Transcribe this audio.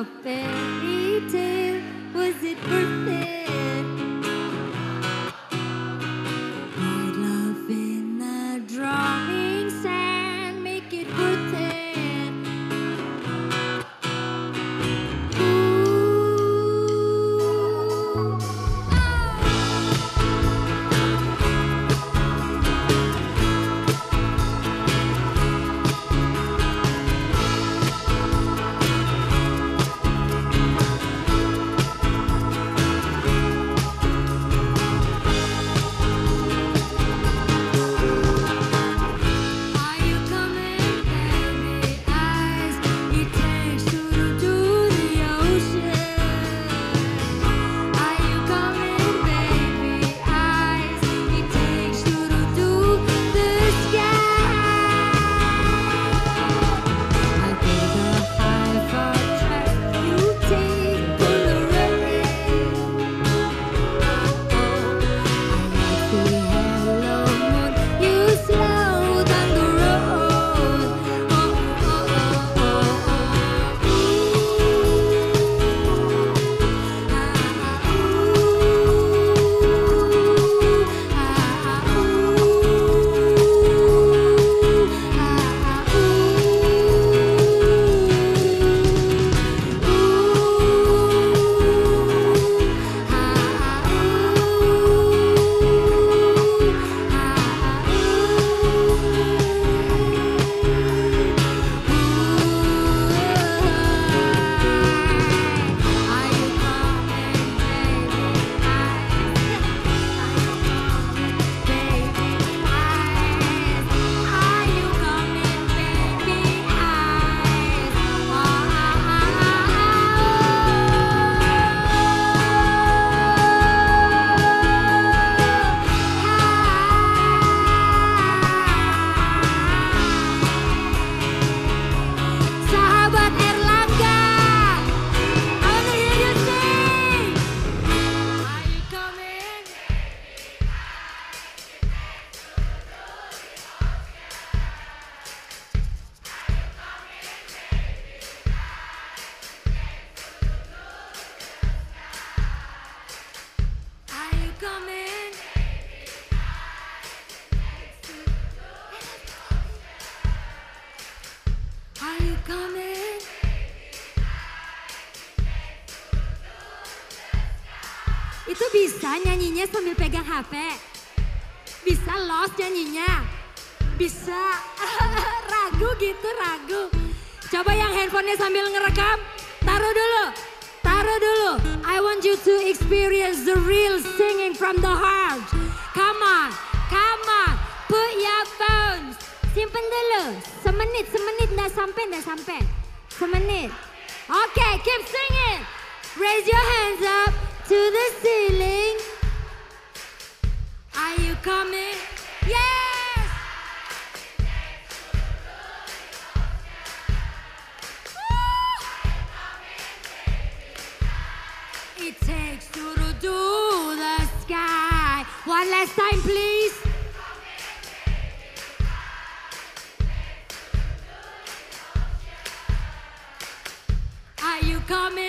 a fairy tale? Was it for Bisa nyanyinya sambil pegang HP. Bisa lost nyanyinya. Bisa ragu gitu, ragu. Coba yang handphonenya sambil ngerekam, taruh dulu. Taruh dulu. I want you to experience the real singing from the heart. Come on, come on. Put your phones. Simpen dulu. Semenit, semenit. Nggak sampai, nggak sampai. Semenit. Okay, keep singing. Raise your hands up to the ceiling. Are you coming? Yes! It takes two to do the sky. One last time, please. Are you coming?